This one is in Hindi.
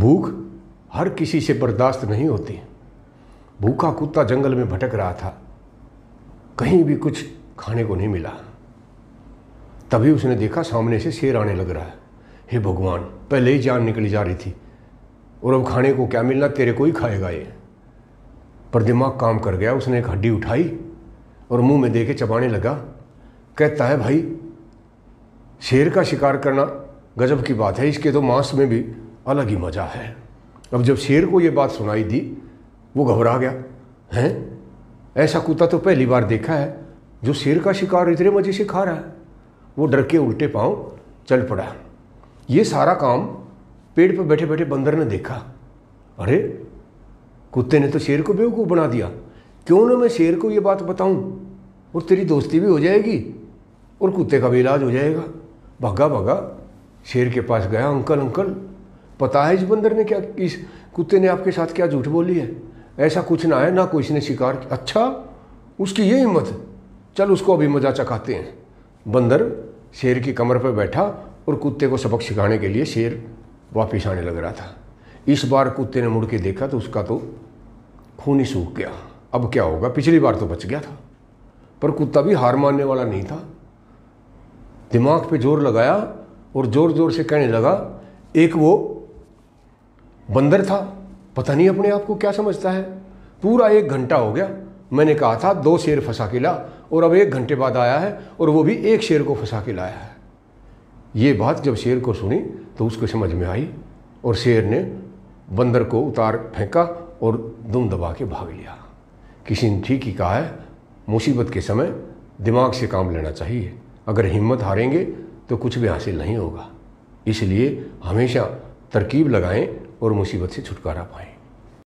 भूख हर किसी से बर्दाश्त नहीं होती। भूखा कुत्ता जंगल में भटक रहा था। कहीं भी कुछ खाने को नहीं मिला। तभी उसने देखा सामने से शेर आने लग रहा है। हे भगवान, पहले ही जान निकली जा रही थी। और अब खाने को क्या मिलना? तेरे को ही खाएगा ये। पर दिमाग काम कर गया। उसने एक हड्डी उठाई और मुँह में दे के चबाने लगा। कहता है, भाई, शेर का शिकार करना गजब की बात है। इसके तो मांस में भी अलग ही मज़ा है। अब जब शेर को ये बात सुनाई दी, वो घबरा गया। हैं? ऐसा कुत्ता तो पहली बार देखा है, जो शेर का शिकार इतने मज़े से खा रहा है। वो डर के उल्टे पाँव चल पड़ा। ये सारा काम पेड़ पर बैठे बैठे बंदर ने देखा। अरे, कुत्ते ने तो शेर को बेवकूफ़ बना दिया। क्यों ना मैं शेर को ये बात बताऊँ? और तेरी दोस्ती भी हो जाएगी, और कुत्ते का भी इलाज हो जाएगा। भगा भगा शेर के पास गया अंकल अंकल पता है इस बंदर ने क्या इस कुत्ते ने आपके साथ क्या झूठ बोली है? ऐसा कुछ ना है, ना कोई इसने शिकार अच्छा उसकी ये हिम्मत। चल उसको अभी मज़ा चखाते हैं। बंदर शेर की कमर पर बैठा और कुत्ते को सबक सिखाने के लिए शेर वापिस आने लग रहा था। इस बार कुत्ते ने मुड़ के देखा तो उसका तो खून ही सूख गया। अब क्या होगा? पिछली बार तो बच गया था। पर कुत्ता भी हार मानने वाला नहीं था। दिमाग पे ज़ोर लगाया और ज़ोर ज़ोर से कहने लगा, एक वो बंदर था। पता नहीं अपने आप को क्या समझता है। पूरा एक घंटा हो गया। मैंने कहा था, दो शेर फंसा के ला। और अब एक घंटे बाद आया है और वो भी एक शेर को फंसा के लाया है। ये बात जब शेर को सुनी तो उसको समझ में आई और शेर ने बंदर को उतार फेंका और दुम दबा के भाग लिया। किसी ने ठीक ही कहा है, मुसीबत के समय दिमाग से काम लेना चाहिए। अगर हिम्मत हारेंगे तो कुछ भी हासिल नहीं होगा। इसलिए हमेशा तरकीब लगाएँ और मुसीबत से छुटकारा पाएँ।